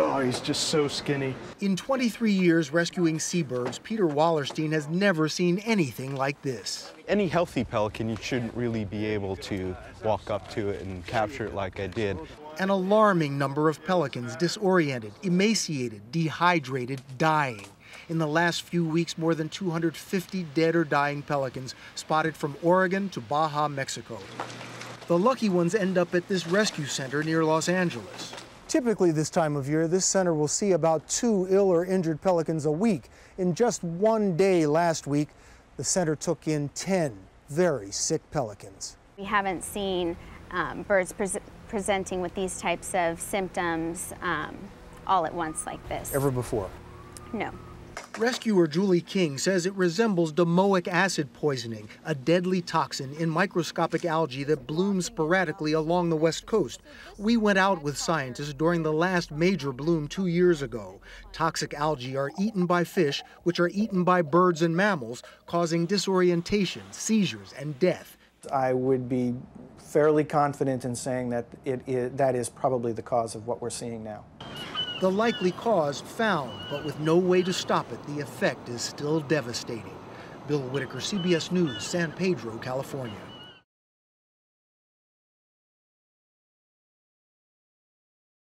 Oh, he's just so skinny. In 23 years rescuing seabirds, Peter Wallerstein has never seen anything like this. Any healthy pelican, you shouldn't really be able to walk up to it and capture it like I did. An alarming number of pelicans disoriented, emaciated, dehydrated, dying. In the last few weeks, more than 250 dead or dying pelicans spotted from Oregon to Baja, Mexico. The lucky ones end up at this rescue center near Los Angeles. Typically this time of year, this center will see about two ill or injured pelicans a week. In just one day last week, the center took in 10 very sick pelicans. We haven't seen um, birds pre presenting with these types of symptoms um, all at once like this. Ever before? No. Rescuer Julie King says it resembles domoic acid poisoning, a deadly toxin in microscopic algae that blooms sporadically along the west coast. We went out with scientists during the last major bloom two years ago. Toxic algae are eaten by fish, which are eaten by birds and mammals, causing disorientation, seizures, and death. I would be fairly confident in saying that it that is probably the cause of what we're seeing now. The likely cause found, but with no way to stop it, the effect is still devastating. Bill Whitaker, CBS News, San Pedro, California.